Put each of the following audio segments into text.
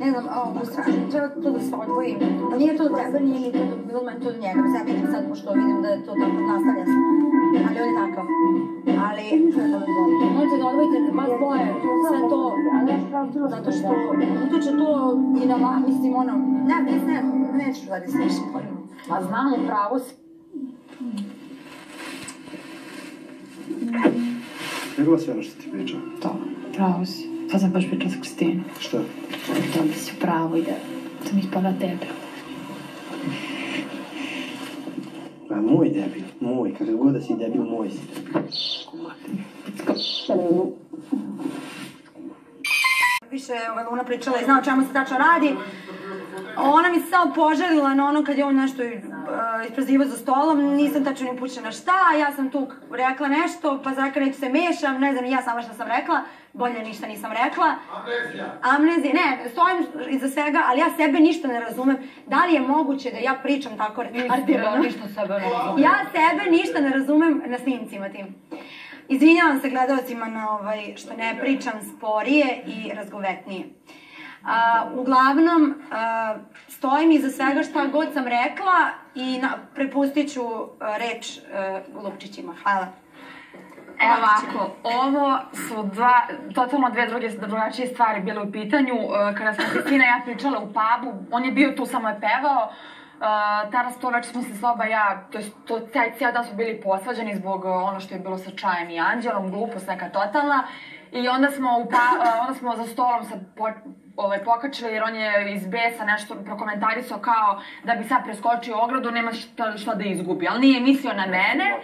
Ne znam, o, u stvari, treba to da se odvojim. Pa nije to tebe, nije ni to do bilo meni to do njega. Ja vidim sad, pošto vidim da je to tako, nastavlja se. Ali on je takav. Ali, možete da odvojite baš svoje, sve to, zato što utiče to i na vas, mislim, ono, ne, ne, ne, neću da se više porim. Pa znam, upravo si. Je bilo sve ono što ti pričao? To, pravo si. Sad sam baš pričala s Kristinom. Šta? Da bi si u pravu i da sam ispala tebe. Pa moj debil, moj, kakav god da si debil, moj si debil. više ovaj, Luna pričala i zna o čemu se tačno radi. Ona mi se samo požalila na ono kad je on nešto uh, isprezivao za stolom, nisam tačno ni upućena šta, ja sam tu rekla nešto, pa zaka neću se mešam, ne znam ja sama šta sam rekla, bolje ništa nisam rekla. Amnezija. Amnezija, ne, stojim iza svega, ali ja sebe ništa ne razumem. Da li je moguće da ja pričam tako retardirano? ništa sebe ne razumem. Ja sebe ništa ne razumem na snimcima tim. Izvinjavam se gledalcima na ovaj, što ne pričam sporije i razgovetnije. A, uglavnom, stojim iza svega šta god sam rekla i na, prepustit ću reč Lupčićima. Hvala. Evo ovako, ovo su dva, totalno dve druge, drugačije stvari bile u pitanju. E, Kada smo Kristina ja pričala u pubu, on je bio tu, samo je pevao. Uh, danas to već smo se soba ja, to je to, taj cijel dan smo bili posvađani zbog uh, ono što je bilo sa čajem i anđelom, glupost neka totalna. I onda smo, u pa, uh, onda smo za stolom se po, ovaj, pokačili jer on je iz besa nešto prokomentarisao kao da bi sad preskočio ogradu, nema šta, šta da izgubi. Ali nije mislio na mene.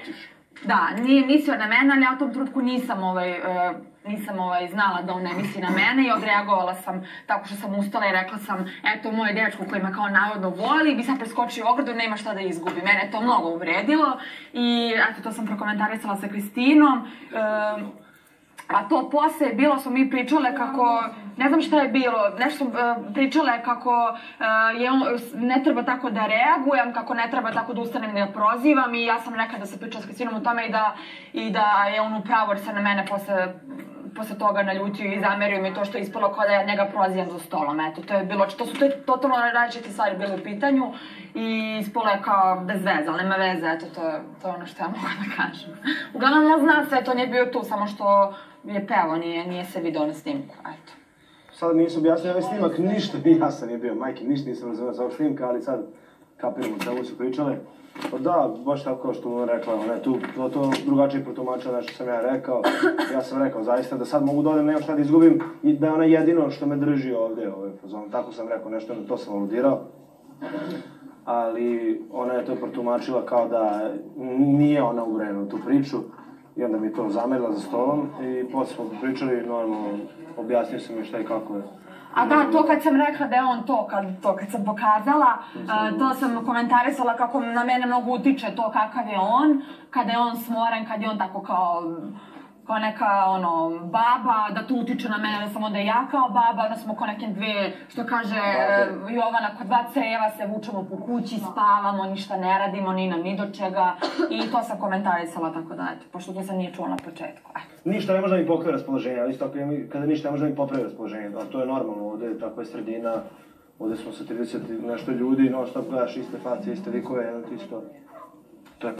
Da, nije mislio na mene, ali ja u tom trenutku nisam ovaj, uh, nisam ovaj, znala da on ne misli na mene i odreagovala sam tako što sam ustala i rekla sam, eto, moj dečko koji me kao navodno voli, bi sad preskočio ogradu, nema šta da izgubi. Mene je to mnogo uvredilo i eto, to sam prokomentarisala sa Kristinom. Uh, A to posle, bilo smo mi pričale kako, ne znam šta je bilo, nešto uh, pričale kako uh, je ne treba tako da reagujem, kako ne treba tako da ustanem da prozivam i ja sam rekla da se pričala s Kristinom o tome i da, i da je on upravo jer se na mene posle posle toga naljutio i zamerio mi to što je ispalo kao da ja njega prozivam za stolom. Eto, to je bilo, to su to totalno različite stvari bile u pitanju i ispalo je kao bez veze, ali nema veze, eto, to, je, to je ono što ja mogu da kažem. Uglavnom, on zna sve, to nije bio tu, samo što je pevao, nije, nije se video na snimku, eto. Sad mi nisu objasnili ovaj snimak, ništa mi jasan nije bio, majke, ništa nisam razumio sa ovog snimka, ali sad kapiramo čemu su pričale. Pa da, baš tako kao što ona rekla, ona je tu to, to drugačije protumačila nešto sam ja rekao. Ja sam rekao zaista da sad mogu da odem, nemam šta da izgubim i da je ona jedino što me drži ovde, ovaj fazon. Tako sam rekao nešto, na to sam aludirao. Ali ona je to protumačila kao da nije ona uvrena u tu priču. I onda mi to zamerila za stolom i posle smo pričali, normalno, objasnio sam mi šta i kako je. A da, to kad sam rekla da je on to, kad, to kad sam pokazala, uh, to sam komentarisala kako na mene mnogo utiče to kakav je on, kada je on smoren, kad je on tako kao kao neka ono baba, da to utiče na mene, da sam onda ja kao baba, da smo kao neke dve, što kaže uh, Jovana, kod dva creva se vučemo po kući, spavamo, ništa ne radimo, ni nam ni do čega. I to sam komentarisala, tako da, eto, pošto to sam nije čula na početku. Eto. Ništa ne može da mi pokvari raspoloženje, ali isto tako kada ništa ne može da mi popravi raspoloženje, a to je normalno, ovde takva je sredina, ovde smo sa 30 nešto ljudi, non stop gledaš iste face, iste ti isto.